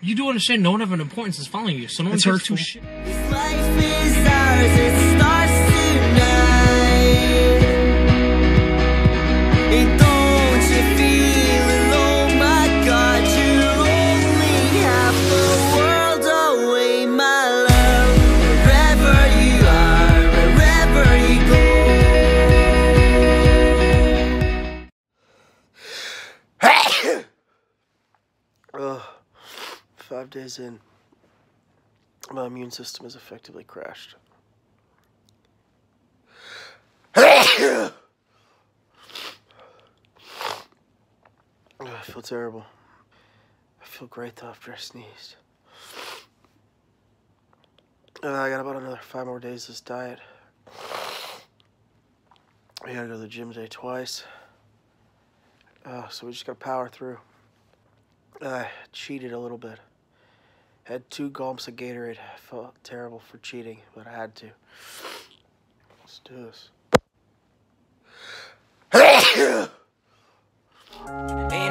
You do understand no one of an importance is following you, so no one It's takes hurtful. two shit. Five days in, my immune system has effectively crashed. I feel terrible. I feel great though after I sneezed. Uh, I got about another five more days of this diet. We gotta go to the gym today twice. Uh, so we just gotta power through. I cheated a little bit. Had two gulps of Gatorade. I felt terrible for cheating, but I had to. Let's do this. Ain't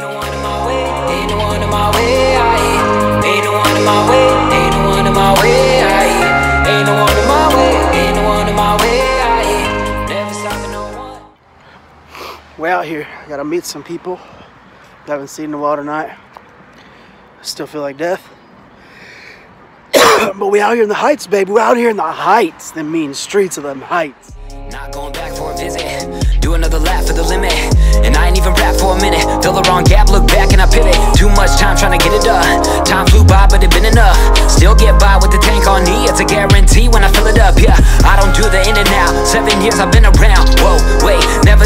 no one in my way, ain't no one in my way, aye. Ain't no one in my way, ain't no one in my way, aye. Ain't no one in my way, ain't no one in my way, aye. Never stopping no one. Way out here. I gotta meet some people. Haven't seen in a while tonight. Still feel like death. But we out here in the heights, baby. We're out here in the heights. The mean streets of them heights. Not going back for a visit. Do another lap for the limit. And I ain't even rap for a minute. Fill the wrong gap, look back and I pivot. Too much time trying to get it done. Time flew by, but it been enough. Still get by with the tank on me. It's a guarantee when I fill it up. Yeah, I don't do the in and out. Seven years I've been around.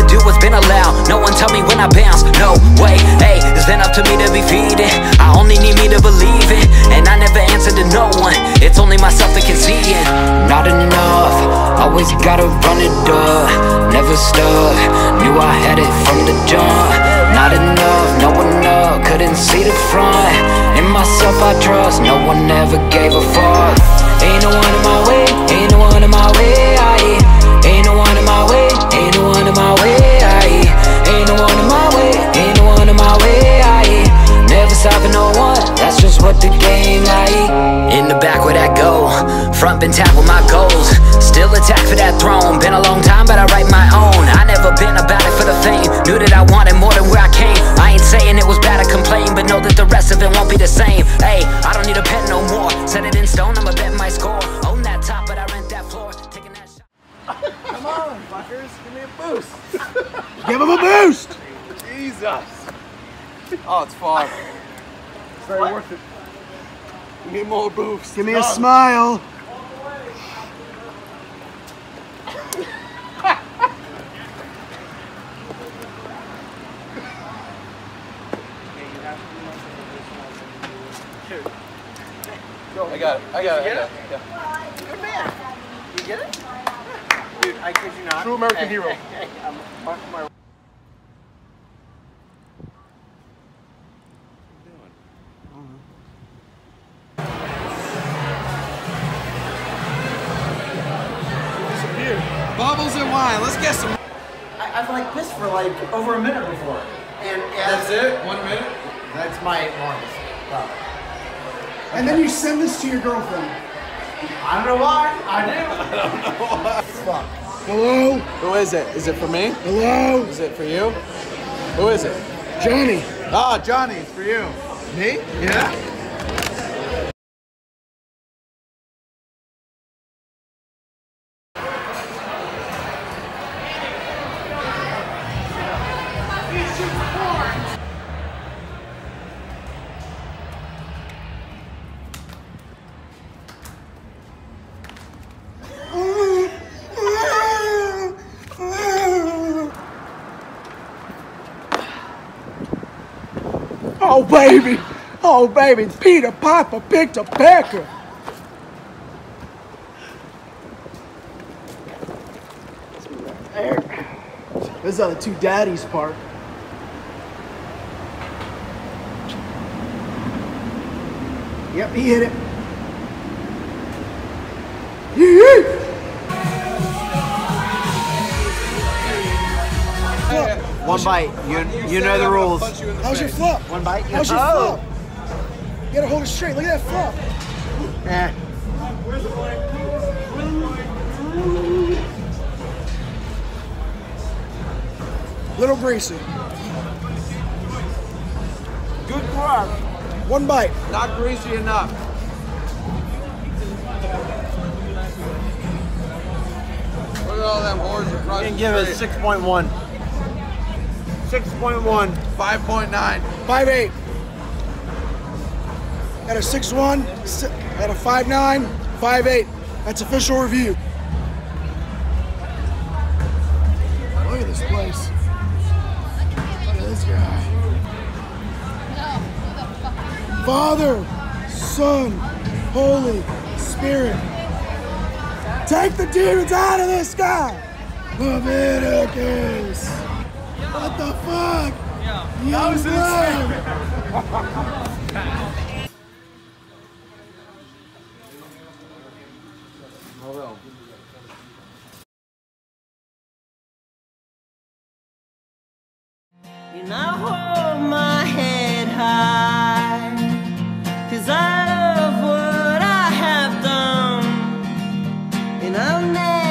Do what's been allowed. No one tell me when I bounce. No way, hey, it's been up to me to be feeding. I only need me to believe it. And I never answer to no one. It's only myself that can see it. Not enough. Always gotta run it up. Never stuck. Knew I had it from the jump. Not enough. No enough. Couldn't see the front. In myself I trust. No one ever gave a fuck. Ain't no one in my way. Ain't no one in my way. Front been tapped with my goals. Still attack for that throne. Been a long time, but I write my own. I never been about it for the fame. Knew that I wanted more than where I came. I ain't saying it was bad to complain, but know that the rest of it won't be the same. Hey, I don't need a pen no more. Set it in stone, I'ma bet my score. Own that top, but I rent that floor. Taking that shot. Come on, fuckers. Give me a boost. Give him a boost. Jesus. Oh, it's far. It's very worth it. Give me more boosts Give me a smile. I got it. I got it. I got it. Yeah. Good man. You get it? Dude, I kid you not. True American Hey, hero. hey, hey, I'm- my- my- Bubbles and wine. Let's get some. I, I've like pissed for like over a minute before. And, and That's it. One minute. That's my longest. Wow. And then you send this to your girlfriend. I don't know why. I do. I don't know. Fuck. Hello? Who is it? Is it for me? Hello? Is it for you? Who is it? Johnny. Oh, Johnny, it's for you. Me? Yeah. Baby. Oh, baby. Peter Piper picked a pecker. There. This is how the two daddies part. Yep, he hit it. Yee! One bite. You you know the rules. How's your flip? One bite. How's your oh. flip? You gotta hold it straight. Look at that fluff. Eh. Little greasy. Good crab. One bite. Not greasy enough. Look at all them horses across And can give it street. 6.1. 6.1. 5.9. Five eight. At a six one. At a five nine. That's official review. Look at this place. Look at this guy. Father, Son, Holy Spirit. Take the demons out of this guy. Leviticus. What the fuck? Yeah. That was insane. And I hold my head high Cause I love what I have done And I'll never